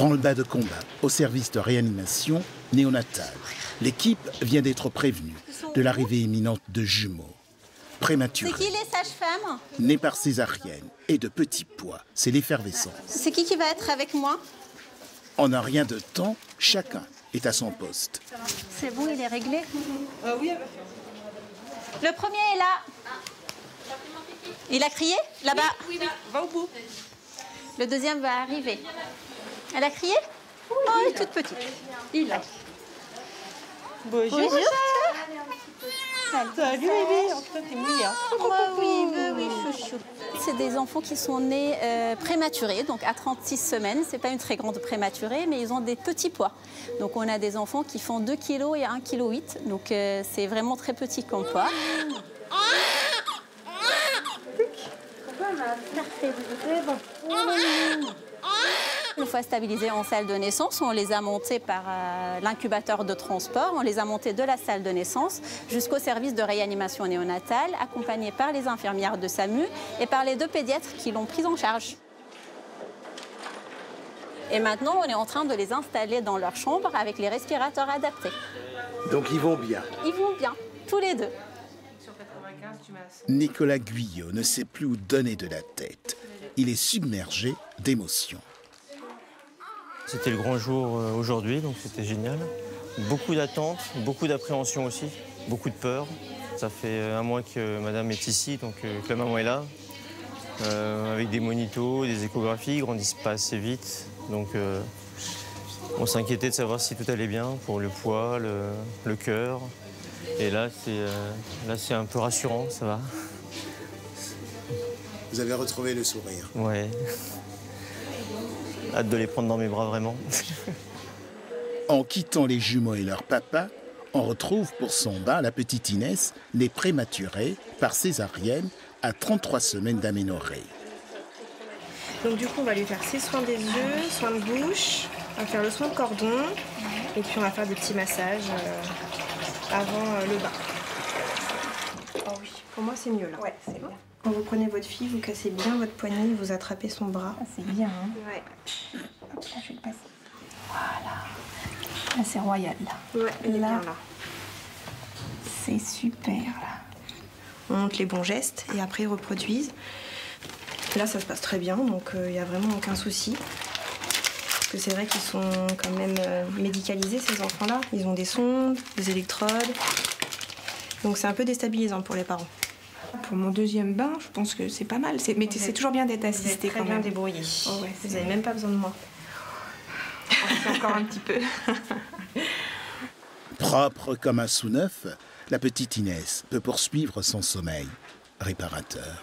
Branle-bas de combat au service de réanimation néonatale. L'équipe vient d'être prévenue de l'arrivée imminente de jumeaux. Prématurés. C'est qui les sages-femmes Nés par césarienne et de petits poids. C'est l'effervescence. C'est qui qui va être avec moi En un rien de temps, chacun est à son poste. C'est bon, il est réglé Oui. Le premier est là. Il a crié Là-bas Oui, oui, va au bout. Le deuxième va arriver. Elle a crié Oh, elle est toute petite. Il a. Bonjour. Bonjour. Salut bébé. T'es hein. Oui, oui, oui, chouchou. C'est des enfants qui sont nés euh, prématurés, donc à 36 semaines. C'est pas une très grande prématurée, mais ils ont des petits poids. Donc on a des enfants qui font 2 kg et 1,8 kg. Donc euh, c'est vraiment très petit comme poids. Une fois stabilisés en salle de naissance, on les a montés par euh, l'incubateur de transport, on les a montés de la salle de naissance jusqu'au service de réanimation néonatale, accompagnés par les infirmières de SAMU et par les deux pédiatres qui l'ont pris en charge. Et maintenant, on est en train de les installer dans leur chambre avec les respirateurs adaptés. Donc ils vont bien. Ils vont bien, tous les deux. Nicolas Guyot ne sait plus où donner de la tête. Il est submergé d'émotions. C'était le grand jour euh, aujourd'hui, donc c'était génial. Beaucoup d'attentes, beaucoup d'appréhension aussi, beaucoup de peur. Ça fait euh, un mois que madame est ici, donc euh, que la maman est là, euh, avec des monitos, des échographies, ils grandissent pas assez vite. Donc euh, on s'inquiétait de savoir si tout allait bien pour le poids, le, le cœur. Et là, c'est euh, là, c'est un peu rassurant, ça va. Vous avez retrouvé le sourire. Ouais. Hâte de les prendre dans mes bras vraiment. En quittant les jumeaux et leur papa, on retrouve pour son bain la petite Inès, née prématurée par césarienne à 33 semaines d'aménorrhée. Donc du coup, on va lui faire ses soins des yeux, soins de bouche, on va faire le soin de cordon, et puis on va faire des petits massages euh, avant euh, le bain. Pour moi c'est mieux là. Ouais, c'est bon. Quand vous prenez votre fille, vous cassez bien votre poignet, vous attrapez son bras. C'est bien, hein Ouais. Hop, là, je vais le passer. Voilà. Là, c'est royal, là. Ouais, elle est Là. bien là. C'est super, là. On montre les bons gestes et après ils reproduisent. Là, ça se passe très bien, donc il n'y a vraiment aucun souci. Parce que c'est vrai qu'ils sont quand même euh, médicalisés, ces enfants-là. Ils ont des sondes, des électrodes. Donc c'est un peu déstabilisant pour les parents. Pour mon deuxième bain, je pense que c'est pas mal. C'est- Mais c'est toujours bien d'être Vous êtes assisté très quand bien même. débrouillé. Oh ouais, Vous n'avez même pas besoin de moi. Encore un petit peu. Propre comme un sous-neuf, la petite Inès peut poursuivre son sommeil réparateur.